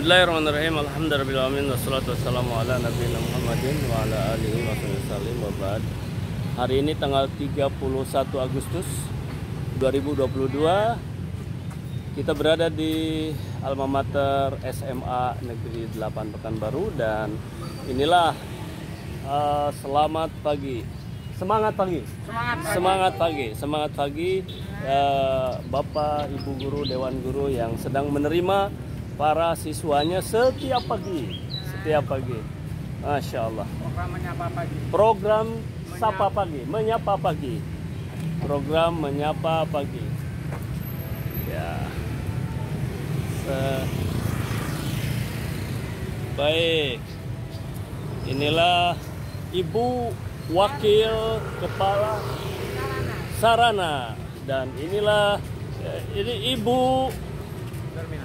Bismillahirrahmanirrahim. Alhamdulillahirabbil wassalatu wassalamu ala nabiyina Muhammadin wa ala alihi wasallam wa ba'd. Hari ini tanggal 31 Agustus 2022 kita berada di alma mater SMA Negeri 8 Pekanbaru dan inilah uh, selamat pagi. Semangat pagi. Semangat pagi. Semangat pagi uh, Bapak Ibu guru Dewan Guru yang sedang menerima para siswanya setiap pagi. Setiap pagi. Masya Allah. Program menyapa pagi. Program Sapa Pagi, Menyapa Pagi. Program Menyapa Pagi. Ya. Se- Baik. Inilah Ibu Wakil Kepala Sarana dan inilah eh, ini Ibu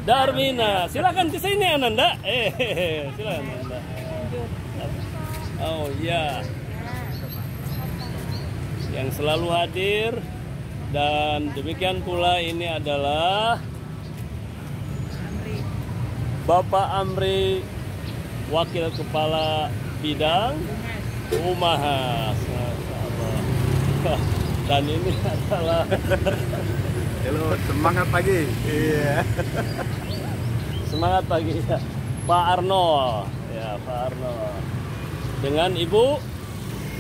Darmina. Silakan ke sini Ananda. Eh, silakan Ananda. Oh iya. Yang selalu hadir dan demikian pula ini adalah Bapak Amri Wakil Kepala Bidang Umahas. Dan ini adalah Halo, semangat pagi. Iya. semangat pagi ya. Pak Arno. Ya, Pak Arno. Dengan Ibu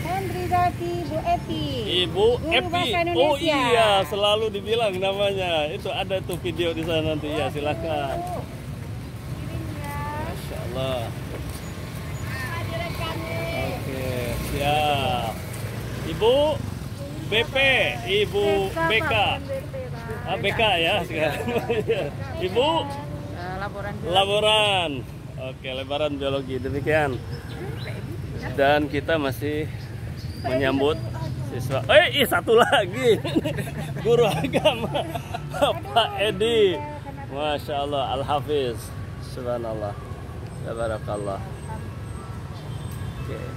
Hendri Zaki, Bu Epi. Ibu Guru Epi. Oh iya, selalu dibilang namanya. Itu ada tuh video di sana nanti ya, silakan. Masya Allah. Oke, siap. Ibu BP, Ibu BK. BK ya sekarang. Ibu laporan laboran. Oke, lebaran biologi demikian. Dan kita masih menyambut siswa. Eh, ih, satu lagi. Guru agama Pak Edi. Masya Allah, Al Hafiz. Subhanallah. Tabarakallah. Oke.